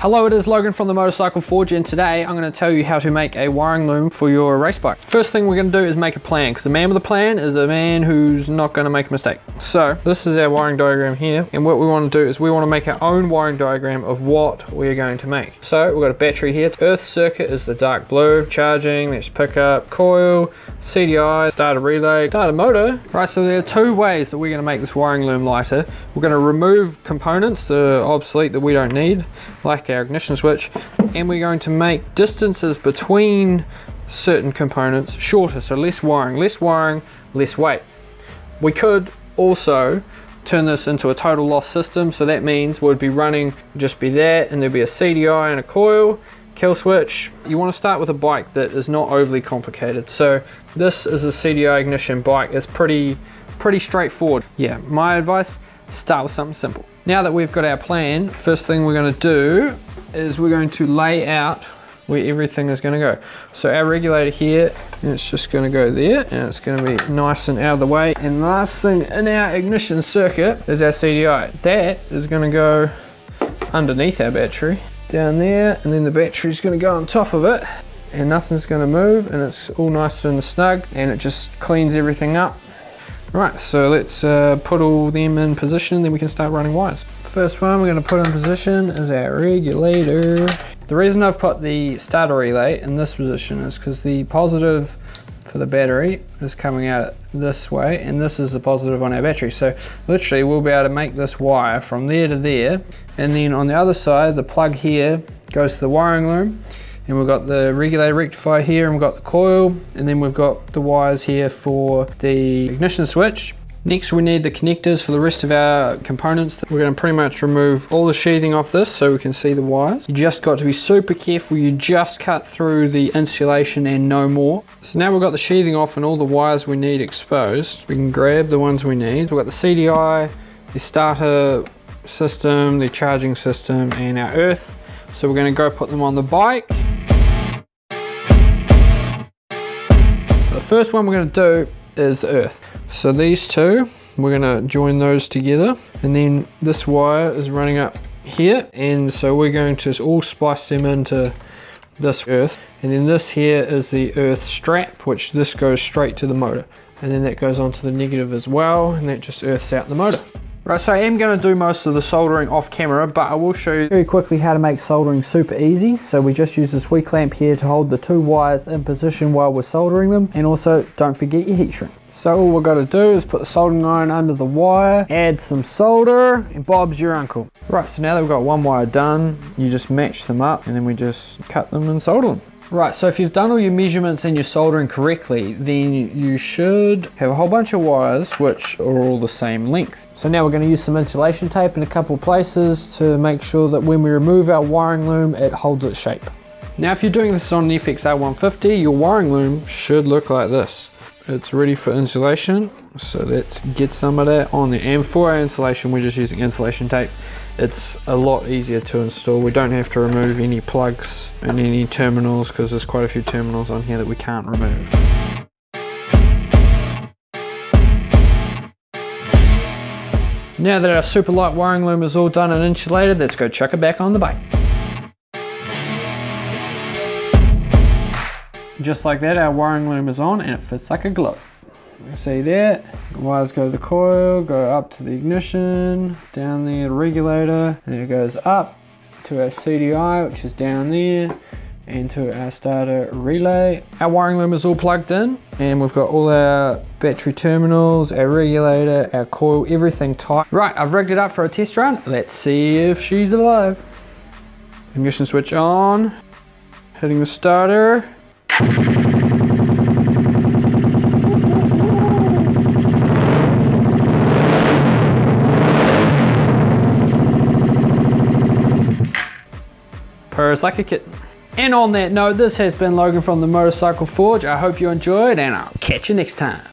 Hello, it is Logan from the Motorcycle Forge and today I'm going to tell you how to make a wiring loom for your race bike. First thing we're going to do is make a plan because the man with a plan is a man who's not going to make a mistake. So this is our wiring diagram here and what we want to do is we want to make our own wiring diagram of what we're going to make. So we've got a battery here. Earth circuit is the dark blue. Charging, let's pick coil, CDI, starter relay, starter motor. Right, so there are two ways that we're going to make this wiring loom lighter. We're going to remove components that are obsolete that we don't need like our ignition switch and we're going to make distances between certain components shorter so less wiring less wiring less weight. We could also turn this into a total loss system so that means we'd be running just be that and there'd be a CDI and a coil kill switch. You want to start with a bike that is not overly complicated. So this is a CDI ignition bike. It's pretty pretty straightforward. Yeah my advice start with something simple now that we've got our plan, first thing we're gonna do is we're going to lay out where everything is gonna go. So our regulator here, it's just gonna go there and it's gonna be nice and out of the way. And last thing in our ignition circuit is our CDI. That is gonna go underneath our battery, down there, and then the battery's gonna go on top of it and nothing's gonna move and it's all nice and snug and it just cleans everything up Right, so let's uh, put all them in position, then we can start running wires. First one we're gonna put in position is our regulator. The reason I've put the starter relay in this position is because the positive for the battery is coming out this way and this is the positive on our battery. So literally we'll be able to make this wire from there to there and then on the other side the plug here goes to the wiring loom and we've got the regulator rectifier here and we've got the coil and then we've got the wires here for the ignition switch Next we need the connectors for the rest of our components. We're going to pretty much remove all the sheathing off this so we can see the wires. You just got to be super careful. You just cut through the insulation and no more. So now we've got the sheathing off and all the wires we need exposed. We can grab the ones we need. We've got the CDI, the starter system, the charging system and our earth. So we're going to go put them on the bike. The first one we're going to do is the earth. So these two, we're going to join those together and then this wire is running up here and so we're going to all splice them into this earth and then this here is the earth strap which this goes straight to the motor and then that goes onto the negative as well and that just earths out the motor. Right, so I am going to do most of the soldering off camera, but I will show you very quickly how to make soldering super easy. So we just use this weak clamp here to hold the two wires in position while we're soldering them. And also don't forget your heat shrink. So all we're to do is put the soldering iron under the wire, add some solder, and Bob's your uncle. Right, so now that we've got one wire done, you just match them up and then we just cut them and solder them. Right, so if you've done all your measurements and your soldering correctly, then you should have a whole bunch of wires which are all the same length. So now we're going to use some insulation tape in a couple places to make sure that when we remove our wiring loom, it holds its shape. Now if you're doing this on an FXR 150, your wiring loom should look like this. It's ready for insulation, so let's get some of that on for our insulation, we're just using insulation tape it's a lot easier to install. We don't have to remove any plugs and any terminals because there's quite a few terminals on here that we can't remove. Now that our super light wiring loom is all done and insulated, let's go chuck it back on the bike. Just like that, our wiring loom is on and it fits like a glove see that. The wires go to the coil, go up to the ignition, down there the regulator, and it goes up to our CDI, which is down there, and to our starter relay. Our wiring loom is all plugged in, and we've got all our battery terminals, our regulator, our coil, everything tight. Right, I've rigged it up for a test run. Let's see if she's alive. Ignition switch on, hitting the starter. Purrs like a kitten. And on that note, this has been Logan from the Motorcycle Forge. I hope you enjoyed and I'll catch you next time.